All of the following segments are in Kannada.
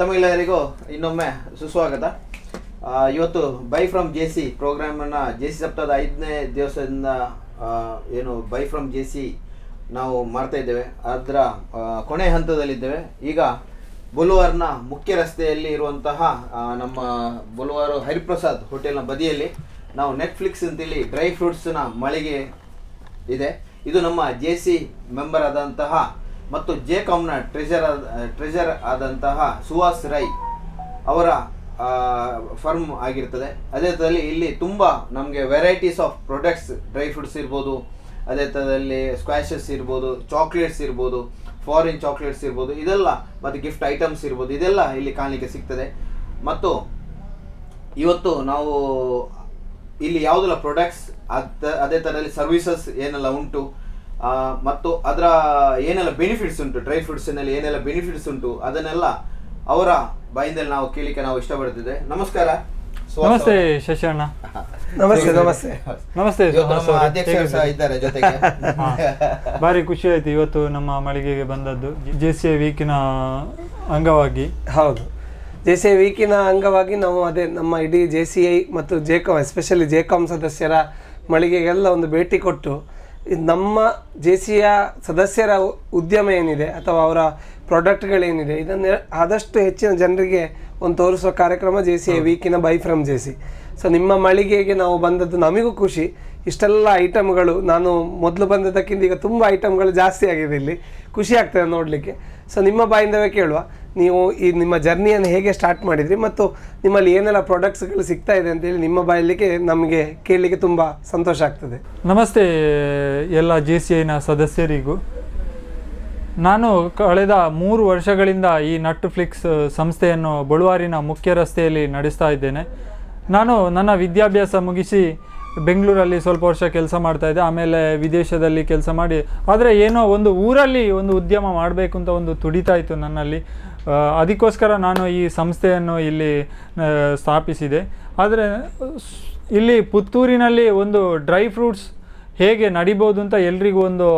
ತಮ್ಮೆಲ್ಲರಿಗೂ ಇನ್ನೊಮ್ಮೆ ಸುಸ್ವಾಗತ. ಇವತ್ತು ಬೈ ಫ್ರಮ್ ಜೆ ಸಿ ಪ್ರೋಗ್ರಾಮನ್ನು ಜೆ ಸಿ ಸಪ್ತಾಹದ ಐದನೇ ದಿವಸದಿಂದ ಏನು ಬೈ ಫ್ರಮ್ ಜೆ ಸಿ ನಾವು ಮಾಡ್ತಾ ಇದ್ದೇವೆ. ಅದರ ಕೊನೆ ಹಂತದಲ್ಲಿದ್ದೇವೆ. ಈಗ ಬುಲುವಾರ್ನ ಮುಖ್ಯ ರಸ್ತೆಯಲ್ಲಿ ಇರುವಂತಹ ನಮ್ಮ ಬುಲುವಾರು ಹರಿಪ್ರಸಾದ್ ಹೋಟೆಲ್ನ ಬದಿಯಲ್ಲಿ ನಾವು ನೆಟ್ಫ್ಲಿಕ್ಸ್ ಅಂತೇಳಿ ಡ್ರೈ ಫ್ರೂಟ್ಸ್ನ ಮಳಿಗೆ ಇದೆ. ಇದು ನಮ್ಮ ಜೆ ಸಿ ಮೆಂಬರ್ ಆದಂತಹ ಮತ್ತು ಜೆ ಕಾಮ್ನ ಟ್ರೆಜರ್ ಟ್ರೆಜರ್ ಆದಂತಹ ಸುಹಾಸ್ ರೈ ಅವರ ಫರ್ಮ್ ಆಗಿರ್ತದೆ. ಅದೇ ಥರದಲ್ಲಿ ಇಲ್ಲಿ ತುಂಬ ನಮಗೆ varieties of products dry fruits ಇರ್ಬೋದು, ಅದೇ ಥರದಲ್ಲಿ ಸ್ಕ್ವಾಷಸ್ ಇರ್ಬೋದು ಚಾಕ್ಲೇಟ್ಸ್ ಇರ್ಬೋದು ಫಾರಿನ್ ಚಾಕ್ಲೇಟ್ಸ್ ಇರ್ಬೋದು, ಇದೆಲ್ಲ ಮತ್ತು ಗಿಫ್ಟ್ ಐಟಮ್ಸ್ ಇರ್ಬೋದು, ಇದೆಲ್ಲ ಇಲ್ಲಿ ಕಾಣಲಿಕ್ಕೆ ಸಿಗ್ತದೆ. ಮತ್ತು ಇವತ್ತು ನಾವು ಇಲ್ಲಿ ಯಾವುದೆಲ್ಲ ಪ್ರಾಡಕ್ಟ್ಸ್ ಅದ ಥರದಲ್ಲಿ ಸರ್ವಿಸಸ್ ಏನೆಲ್ಲ ಉಂಟು ಮತ್ತು ಅದರ ಏನೆಲ್ಲ ಬೆನಿಫಿಟ್ಸ್ ಉಂಟು? ಡ್ರೈ ಫ್ರೂಟ್ಸಿನಲ್ಲಿ ಏನೆಲ್ಲ ಬೆನಿಫಿಟ್ಸ್ ಉಂಟು? ಅದನ್ನೆಲ್ಲ ಅವರ ಬಾಯಿಂದಲ್ಲಿ ನಾವು ಕೇಳಿಕೆ ನಾವು ಇಷ್ಟಪಡ್ತಿದ್ದೆ. ನಮಸ್ಕಾರ. ನಮಸ್ತೆ ಶಶಿಣ್ಣ ನಮಸ್ತೆ ನಮಸ್ತೆ. ನಮಸ್ತೆ? ಇದ್ದಾರೆ ಜೊತೆಗೆ. ಭಾರಿ ಖುಷಿ ಆಯ್ತು ಇವತ್ತು ನಮ್ಮ ಮಳಿಗೆಗೆ ಬಂದದ್ದು. ಜೆ ಸಿ ವೀಕಿನ ಅಂಗವಾಗಿ. ಹೌದು. ಜೆ ಸಿ ಎ ವೀಕಿನ ಅಂಗವಾಗಿ ನಾವು ಅದೇ ನಮ್ಮ ಇಡೀ ಜೆ ಸಿ ಐ ಮತ್ತು ಜೆಕಾಮ್ ಎಸ್ಪೆಷಲಿ ಜೆಕಾಮ್ ಸದಸ್ಯರ ಮಳಿಗೆಗೆಲ್ಲ ಒಂದು ಭೇಟಿ ಕೊಟ್ಟು ನಮ್ಮ ಜೆ ಸಿಯ ಸದಸ್ಯರ ಉದ್ಯಮ ಏನಿದೆ ಅಥವಾ ಅವರ ಪ್ರಾಡಕ್ಟ್ಗಳೇನಿದೆ ಇದನ್ನು ಆದಷ್ಟು ಹೆಚ್ಚಿನ ಜನರಿಗೆ ಒಂದು ತೋರಿಸುವ ಕಾರ್ಯಕ್ರಮ J C A ವೀಕಿನ buy from J C so ನಿಮ್ಮ ಮಳಿಗೆಗೆ ನಾವು ಬಂದದ್ದು ನಮಗೂ ಖುಷಿ. ಇಷ್ಟೆಲ್ಲ ಐಟಮ್ಗಳು ನಾನು ಮೊದಲು ಬಂದದ್ದಕ್ಕಿಂತ ಈಗ ತುಂಬ ಐಟಮ್ಗಳು ಜಾಸ್ತಿ ಆಗಿದೆ ಇಲ್ಲಿ. ಖುಷಿ ಆಗ್ತದೆ ನೋಡಲಿಕ್ಕೆ. ಸೊ ನಿಮ್ಮ ಬಾಯಿಂದವೇ ಕೇಳುವ. ನೀವು ಈ ನಿಮ್ಮ ಜರ್ನಿಯನ್ನು ಹೇಗೆ ಸ್ಟಾರ್ಟ್ ಮಾಡಿದ್ರಿ ಮತ್ತು ನಿಮ್ಮಲ್ಲಿ ಏನೆಲ್ಲ ಪ್ರಾಡಕ್ಟ್ಸ್ಗಳು ಸಿಗ್ತಾ ಇದೆ ಅಂತೇಳಿ ನಿಮ್ಮ ಬಾಯಲ್ಲಿಗೆ ನಮಗೆ ಕೇಳಲಿಕ್ಕೆ ತುಂಬ ಸಂತೋಷ ಆಗ್ತದೆ. ನಮಸ್ತೆ ಎಲ್ಲ ಜೆ ಸಿ ಐನ ಸದಸ್ಯರಿಗೂ. ನಾನು ಕಳೆದ ಮೂರು ವರ್ಷಗಳಿಂದ ಈ ನಟ್ಫ್ಲಿಕ್ಸ್ ಸಂಸ್ಥೆಯನ್ನು ಬಳುವಾರಿನ ಮುಖ್ಯ ರಸ್ತೆಯಲ್ಲಿ ನಡೆಸ್ತಾ ಇದ್ದೇನೆ. ನಾನು ನನ್ನ ವಿದ್ಯಾಭ್ಯಾಸ ಮುಗಿಸಿ ಬೆಂಗಳೂರಲ್ಲಿ ಸ್ವಲ್ಪ ವರ್ಷ ಕೆಲಸ ಮಾಡ್ತಾ ಇದ್ದೆ, ಆಮೇಲೆ ವಿದೇಶದಲ್ಲಿ ಕೆಲಸ ಮಾಡಿ. ಆದರೆ ಏನೋ ಒಂದು ಊರಲ್ಲಿ ಒಂದು ಉದ್ಯಮ ಮಾಡಬೇಕು ಅಂತ ಒಂದು ತುಡಿತಾ ಇತ್ತು ನನ್ನಲ್ಲಿ. ಅದಕ್ಕೋಸ್ಕರ ನಾನು ಈ ಸಂಸ್ಥೆಯನ್ನು ಇಲ್ಲಿ ಸ್ಥಾಪಿಸಿದೆ. ಆದರೆ, ಇಲ್ಲಿ ಪುತ್ತೂರಿನಲ್ಲಿ ಒಂದು ಡ್ರೈ ಫ್ರೂಟ್ಸ್ ಹೇಗೆ ನಡಿಬೋದು ಅಂತ ಎಲ್ರಿಗೂ ಒಂದು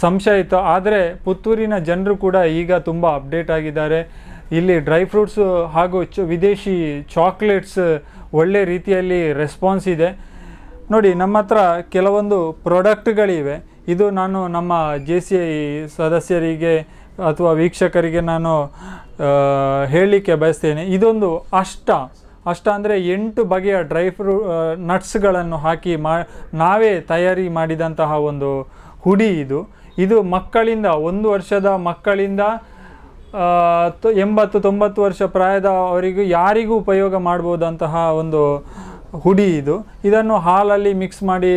ಸಂಶಯ ಇತ್ತು. ಆದರೆ ಪುತ್ತೂರಿನ ಜನರು ಕೂಡ ಈಗ ತುಂಬ ಅಪ್ಡೇಟ್ ಆಗಿದ್ದಾರೆ. ಇಲ್ಲಿ ಡ್ರೈ ಫ್ರೂಟ್ಸು ಹಾಗೂ ಚ, ವಿದೇಶಿ ಚಾಕ್ಲೇಟ್ಸ್ ಒಳ್ಳೆ ರೀತಿಯಲ್ಲಿ ರೆಸ್ಪಾನ್ಸ್ ಇದೆ. ನೋಡಿ, ನಮ್ಮ ಹತ್ರ ಕೆಲವೊಂದು ಪ್ರಾಡಕ್ಟ್ಗಳಿವೆ. ಇದು ನಾನು ನಮ್ಮ ಜೆ ಸಿ ಐ ಸದಸ್ಯರಿಗೆ ಅಥವಾ ವೀಕ್ಷಕರಿಗೆ ನಾನು ಹೇಳಲಿಕ್ಕೆ ಬಯಸ್ತೇನೆ. ಇದೊಂದು ಅಷ್ಟ. ಅಷ್ಟ ಅಂದರೆ ಎಂಟು ಬಗೆಯ ಡ್ರೈ ಫ್ರೂ ನಟ್ಸ್ಗಳನ್ನು ಹಾಕಿ ಮಾ, ನಾವೇ ತಯಾರಿ ಮಾಡಿದಂತಹ ಒಂದು ಹುಡಿ ಇದು. ಇದು ಮಕ್ಕಳಿಂದ, ಒಂದು ವರ್ಷದ ಮಕ್ಕಳಿಂದ ಎಂಬತ್ತು, ತೊಂಬತ್ತು ವರ್ಷ ಪ್ರಾಯದ ಅವರಿಗೂ ಯಾರಿಗೂ ಉಪಯೋಗ ಮಾಡ್ಬೋದಂತಹ ಒಂದು ಹುಡಿ ಇದು. ಇದನ್ನು ಹಾಲಲ್ಲಿ ಮಿಕ್ಸ್ ಮಾಡಿ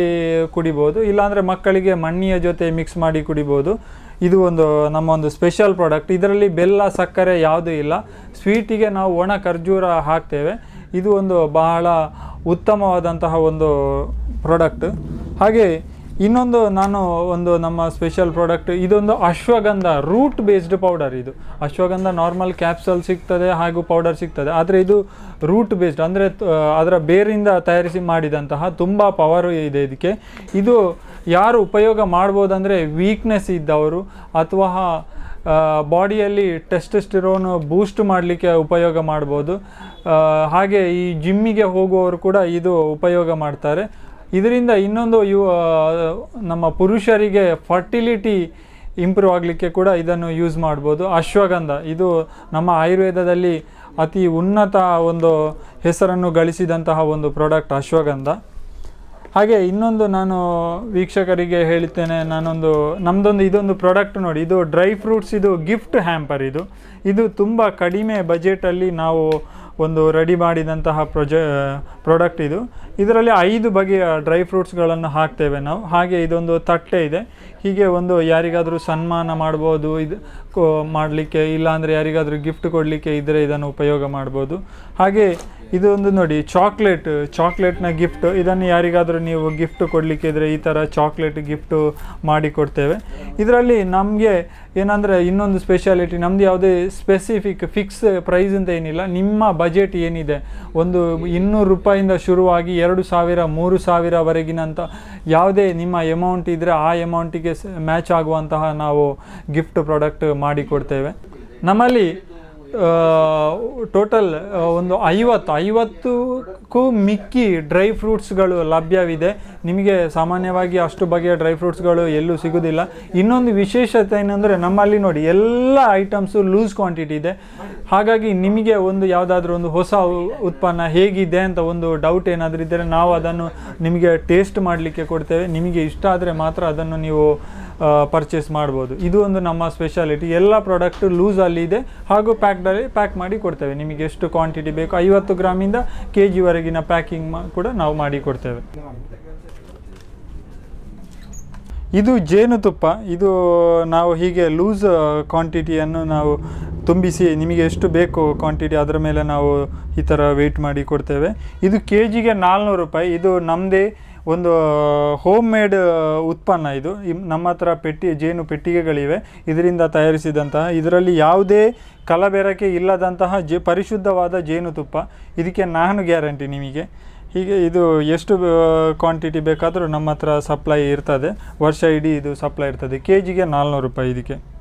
ಕುಡಿಬೋದು. ಇಲ್ಲಾಂದರೆ ಮಕ್ಕಳಿಗೆ ಮಣ್ಣಿಯ ಜೊತೆ ಮಿಕ್ಸ್ ಮಾಡಿ ಕುಡಿಬೋದು. ಇದು ಒಂದು ನಮ್ಮ ಒಂದು ಸ್ಪೆಷಲ್ ಪ್ರಾಡಕ್ಟ್ ಇದರಲ್ಲಿ ಬೆಲ್ಲ, ಸಕ್ಕರೆ ಯಾವುದೂ ಇಲ್ಲ. ಸ್ವೀಟಿಗೆ ನಾವು ಒಣ ಖರ್ಜೂರ ಹಾಕ್ತೇವೆ. ಇದು ಒಂದು ಬಹಳ ಉತ್ತಮವಾದಂತಹ ಒಂದು ಪ್ರಾಡಕ್ಟ್ ಹಾಗೆ ಇನ್ನೊಂದು ನಾನು ಒಂದು ನಮ್ಮ ಸ್ಪೆಷಲ್ ಪ್ರಾಡಕ್ಟ್ ಇದೊಂದು ಅಶ್ವಗಂಧ ರೂಟ್ ಬೇಸ್ಡ್ ಪೌಡರ್ ಇದು. ಅಶ್ವಗಂಧ ನಾರ್ಮಲ್ ಕ್ಯಾಪ್ಸಲ್ ಸಿಗ್ತದೆ ಹಾಗೂ ಪೌಡರ್ ಸಿಗ್ತದೆ. ಆದರೆ ಇದು ರೂಟ್ ಬೇಸ್ಡ್ ಅಂದರೆ ಅದರ ಬೇರಿಂದ ತಯಾರಿಸಿ ಮಾಡಿದಂತಹ ತುಂಬ ಪವರ್ ಇದೆ ಇದಕ್ಕೆ. ಇದು ಯಾರು ಉಪಯೋಗ ಮಾಡ್ಬೋದಂದರೆ ವೀಕ್ನೆಸ್ ಇದ್ದವರು ಅಥವಾ ಬಾಡಿಯಲ್ಲಿ ಟೆಸ್ಟೆಸ್ಟಿರೋನ್ ಬೂಸ್ಟ್ ಮಾಡಲಿಕ್ಕೆ ಉಪಯೋಗ ಮಾಡ್ಬೋದು. ಹಾಗೆ ಈ ಜಿಮ್ಮಿಗೆ ಹೋಗುವವರು ಕೂಡ ಇದು ಉಪಯೋಗ ಮಾಡ್ತಾರೆ. ಇದರಿಂದ ಇನ್ನೊಂದು ಯು ನಮ್ಮ ಪುರುಷರಿಗೆ ಫರ್ಟಿಲಿಟಿ ಇಂಪ್ರೂವ್ ಆಗಲಿಕ್ಕೆ ಕೂಡ ಇದನ್ನು ಯೂಸ್ ಮಾಡ್ಬೋದು. ಅಶ್ವಗಂಧ, ಇದು ನಮ್ಮ ಆಯುರ್ವೇದದಲ್ಲಿ ಅತಿ ಉನ್ನತ ಒಂದು ಹೆಸರನ್ನು ಗಳಿಸಿದಂತಹ ಒಂದು ಪ್ರಾಡಕ್ಟ್ ಅಶ್ವಗಂಧ. ಹಾಗೆ ಇನ್ನೊಂದು ನಾನು ವೀಕ್ಷಕರಿಗೆ ಹೇಳ್ತೇನೆ, ನಾನೊಂದು ನಮ್ಮದೊಂದು ಇದೊಂದು ಪ್ರಾಡಕ್ಟ್ ನೋಡಿ, ಇದು ಡ್ರೈ ಫ್ರೂಟ್ಸ್ ಇದು ಗಿಫ್ಟ್ ಹ್ಯಾಂಪರ್ ಇದು. ಇದು ತುಂಬ ಕಡಿಮೆ ಬಜೆಟಲ್ಲಿ ನಾವು ಒಂದು ರೆಡಿ ಮಾಡಿದಂತಹ ಪ್ರೊಜೆ ಪ್ರಾಡಕ್ಟ್ ಇದು. ಇದರಲ್ಲಿ ಐದು ಬಗೆಯ ಡ್ರೈ ಫ್ರೂಟ್ಸ್ಗಳನ್ನು ಹಾಕ್ತೇವೆ ನಾವು. ಹಾಗೆ ಇದೊಂದು ತಟ್ಟೆ ಇದೆ. ಹೀಗೆ ಒಂದು ಯಾರಿಗಾದರೂ ಸನ್ಮಾನ ಮಾಡ್ಬೋದು, ಇದು ಮಾಡಲಿಕ್ಕೆ, ಇಲ್ಲಾಂದರೆ ಯಾರಿಗಾದರೂ ಗಿಫ್ಟ್ ಕೊಡಲಿಕ್ಕೆ ಇದ್ದರೆ ಇದನ್ನು ಉಪಯೋಗ ಮಾಡ್ಬೋದು. ಹಾಗೆ ಇದೊಂದು ನೋಡಿ ಚಾಕ್ಲೇಟ್ ಚಾಕ್ಲೇಟ್ನ ಗಿಫ್ಟ್ ಇದನ್ನು ಯಾರಿಗಾದರೂ ನೀವು ಗಿಫ್ಟ್ ಕೊಡಲಿಕ್ಕೆ ಇದ್ದರೆ ಈ ಥರ ಚಾಕ್ಲೇಟ್ ಗಿಫ್ಟು ಮಾಡಿ ಕೊಡ್ತೇವೆ. ಇದರಲ್ಲಿ ನಮಗೆ ಏನಂದರೆ ಇನ್ನೊಂದು ಸ್ಪೆಷಾಲಿಟಿ ನಮ್ಮದು ಯಾವುದೇ ಸ್ಪೆಸಿಫಿಕ್ ಫಿಕ್ಸ್ ಪ್ರೈಸ್ ಅಂತ ಏನಿಲ್ಲ, ನಿಮ್ಮ ಬಜೆಟ್ ಏನಿದೆ ಒಂದು ಇನ್ನೂರು ರೂಪಾಯಿಂದ ಶುರುವಾಗಿ ಎರಡು ಸಾವಿರ, ಮೂರು ಸಾವಿರವರೆಗಿನಂಥ ಯಾವುದೇ ನಿಮ್ಮ ಎಮೌಂಟ್ ಇದ್ದರೆ ಆ ಎಮೌಂಟಿಗೆ ಮ್ಯಾಚ್ ಆಗುವಂತಹ ನಾವು ಗಿಫ್ಟ್ ಪ್ರಾಡಕ್ಟ್ ಮಾಡಿಕೊಡ್ತೇವೆ. ನಮ್ಮಲ್ಲಿ ಟೋಟಲ್ ಒಂದು ಐವತ್ತು, ಐವತ್ತಕ್ಕೂ ಮಿಕ್ಕಿ ಡ್ರೈ ಫ್ರೂಟ್ಸ್ಗಳು ಲಭ್ಯವಿದೆ. ನಿಮಗೆ ಸಾಮಾನ್ಯವಾಗಿ ಅಷ್ಟು ಬಗೆಯ ಡ್ರೈ ಫ್ರೂಟ್ಸ್ಗಳು ಎಲ್ಲೂ ಸಿಗೋದಿಲ್ಲ. ಇನ್ನೊಂದು ವಿಶೇಷತೆ ಏನಂದರೆ ನಮ್ಮಲ್ಲಿ ನೋಡಿ ಎಲ್ಲ ಐಟಮ್ಸು ಲೂಸ್ ಕ್ವಾಂಟಿಟಿ ಇದೆ. ಹಾಗಾಗಿ ನಿಮಗೆ ಒಂದು ಯಾವುದಾದ್ರೂ ಒಂದು ಹೊಸ ಉತ್ಪನ್ನ ಹೇಗಿದೆ ಅಂತ ಒಂದು ಡೌಟ್ ಏನಾದರೂ ಇದ್ದರೆ ನಾವು ಅದನ್ನು ನಿಮಗೆ ಟೇಸ್ಟ್ ಮಾಡಲಿಕ್ಕೆ ಕೊಡ್ತೇವೆ. ನಿಮಗೆ ಇಷ್ಟ ಆದರೆ ಮಾತ್ರ ಅದನ್ನು ನೀವು ಪರ್ಚೇಸ್ ಮಾಡ್ಬೋದು. ಇದು ಒಂದು ನಮ್ಮ ಸ್ಪೆಷಾಲಿಟಿ ಎಲ್ಲ ಪ್ರಾಡಕ್ಟ್ ಲೂಸಲ್ಲಿ ಇದೆ. ಹಾಗೂ ಪ್ಯಾಕ್ಡಲ್ಲಿ ಪ್ಯಾಕ್ ಮಾಡಿ ಕೊಡ್ತೇವೆ. ನಿಮಗೆ ಎಷ್ಟು ಕ್ವಾಂಟಿಟಿ ಬೇಕು, ಐವತ್ತು ಗ್ರಾಮಿಂದ ಕೆ ಜಿವರೆಗಿನ ಪ್ಯಾಕಿಂಗ್ ಕೂಡ ನಾವು ಮಾಡಿ ಕೊಡ್ತೇವೆ. ಇದು ಜೇನುತುಪ್ಪ ಇದು ನಾವು ಹೀಗೆ ಲೂಸ್ ಕ್ವಾಂಟಿಟಿಯನ್ನು ನಾವು ತುಂಬಿಸಿ ನಿಮಗೆ ಎಷ್ಟು ಬೇಕು ಕ್ವಾಂಟಿಟಿ ಅದರ ಮೇಲೆ ನಾವು ಈ ಥರ ವೆಯ್ಟ್ ಮಾಡಿ ಕೊಡ್ತೇವೆ. ಇದು ಕೆ ಜಿಗೆ ನಾಲ್ನೂರು ರೂಪಾಯಿ. ಇದು ನಮ್ಮದೇ ಒಂದು ಹೋಮ್ ಮೇಡ್ ಉತ್ಪನ್ನ ಇದು. ನಮ್ಮ ಹತ್ರ ಪೆಟ್ಟಿ, ಜೇನು ಪೆಟ್ಟಿಗೆಗಳಿವೆ. ಇದರಿಂದ ತಯಾರಿಸಿದಂತಹ, ಇದರಲ್ಲಿ ಯಾವುದೇ ಕಲಬೆರಕೆ ಇಲ್ಲದಂತಹ ಜೆ, ಪರಿಶುದ್ಧವಾದ ಜೇನುತುಪ್ಪ ಇದಕ್ಕೆ ನಾನು ಗ್ಯಾರಂಟಿ ನಿಮಗೆ. ಹೀಗೆ ಇದು ಎಷ್ಟು ಕ್ವಾಂಟಿಟಿ ಬೇಕಾದರೂ ನಮ್ಮ ಹತ್ರ ಸಪ್ಲೈ ಇರ್ತದೆ. ವರ್ಷ ಇಡೀ ಇದು ಸಪ್ಲೈ ಇರ್ತದೆ. ಕೆ ಜಿಗೆ ನಾಲ್ನೂರು ರೂಪಾಯಿ ಇದಕ್ಕೆ.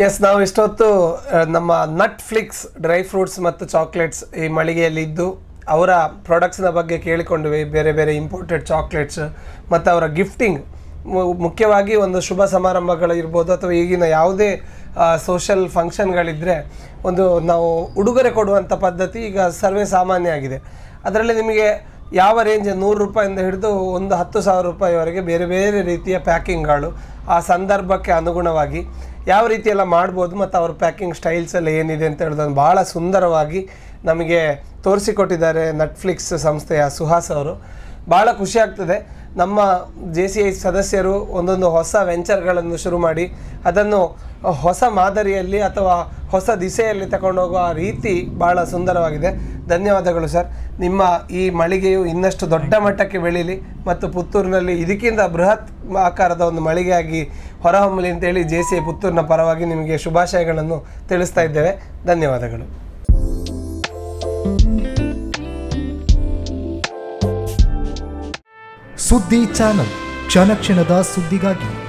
ಎಸ್ ನಾವು ಇಷ್ಟೊತ್ತು ನಮ್ಮ ನಟ್ ಫ್ಲಿಕ್ಸ್ ಡ್ರೈ ಫ್ರೂಟ್ಸ್ ಮತ್ತು ಚಾಕ್ಲೇಟ್ಸ್ ಈ ಮಳಿಗೆಯಲ್ಲಿ ಇದ್ದು, ಅವರ ಪ್ರಾಡಕ್ಟ್ಸ್ನ ಬಗ್ಗೆ ಕೇಳಿಕೊಂಡ್ವಿ, ಬೇರೆ ಬೇರೆ ಇಂಪೋರ್ಟೆಡ್ ಚಾಕ್ಲೇಟ್ಸ್ ಮತ್ತು ಅವರ ಗಿಫ್ಟಿಂಗ್ ಮುಖ್ಯವಾಗಿ ಒಂದು ಶುಭ ಸಮಾರಂಭಗಳು ಇರ್ಬೋದು, ಅಥವಾ ಈಗಿನ ಯಾವುದೇ ಸೋಷಲ್ ಫಂಕ್ಷನ್ಗಳಿದ್ದರೆ ಒಂದು ನಾವು ಉಡುಗೊರೆ ಕೊಡುವಂಥ ಪದ್ಧತಿ ಈಗ ಸರ್ವೇ ಸಾಮಾನ್ಯ ಆಗಿದೆ ಅದರಲ್ಲಿ ನಿಮಗೆ ಯಾವ ರೇಂಜ್ ನೂರು ರೂಪಾಯಿಂದ ಹಿಡಿದು ಒಂದು ಹತ್ತು ಸಾವಿರ ರೂಪಾಯಿವರೆಗೆ ಬೇರೆ ಬೇರೆ ರೀತಿಯ ಪ್ಯಾಕಿಂಗ್ಗಳು ಆ ಸಂದರ್ಭಕ್ಕೆ ಅನುಗುಣವಾಗಿ ಯಾವ ರೀತಿ ಎಲ್ಲ ಮಾಡ್ಬೋದು ಮತ್ತು ಅವ್ರ ಪ್ಯಾಕಿಂಗ್ ಸ್ಟೈಲ್ಸ್ ಎಲ್ಲ ಏನಿದೆ ಅಂತ ಹೇಳೋದನ್ನು ಭಾಳ ಸುಂದರವಾಗಿ ನಮಗೆ ತೋರಿಸಿಕೊಟ್ಟಿದ್ದಾರೆ ನೆಟ್ಫ್ಲಿಕ್ಸ್ ಸಂಸ್ಥೆಯ ಸುಹಾಸ್ ಅವರು. ಭಾಳ ಖುಷಿ ಆಗ್ತದೆ. ನಮ್ಮ ಜೆ ಸಿ ಐ ಸದಸ್ಯರು ಒಂದೊಂದು ಹೊಸ ವೆಂಚರ್ಗಳನ್ನು ಶುರು ಮಾಡಿ ಅದನ್ನು ಹೊಸ ಮಾದರಿಯಲ್ಲಿ ಅಥವಾ ಹೊಸ ದಿಸೆಯಲ್ಲಿ ತಗೊಂಡೋಗುವ ರೀತಿ ಭಾಳ ಸುಂದರವಾಗಿದೆ. ಧನ್ಯವಾದಗಳು ಸರ್. ನಿಮ್ಮ ಈ ಮಳಿಗೆಯು ಇನ್ನಷ್ಟು ದೊಡ್ಡ ಮಟ್ಟಕ್ಕೆ ಬೆಳೀಲಿ ಮತ್ತು ಪುತ್ತೂರಿನಲ್ಲಿ ಇದಕ್ಕಿಂತ ಬೃಹತ್ ಆಕಾರದ ಒಂದು ಮಳಿಗೆಯಾಗಿ ಹೊರಹೊಮ್ಮಲಿ ಅಂತೇಳಿ ಜೆ ಸಿ ಪುತ್ತೂರಿನ ಪರವಾಗಿ ನಿಮಗೆ ಶುಭಾಶಯಗಳನ್ನು ತಿಳಿಸ್ತಾ ಇದ್ದೇವೆ. ಧನ್ಯವಾದಗಳು. ಸುದ್ದಿ ಚಾನಲ್ ಕ್ಷಣ ಕ್ಷಣದ ಸುದ್ದಿಗಾಗಿ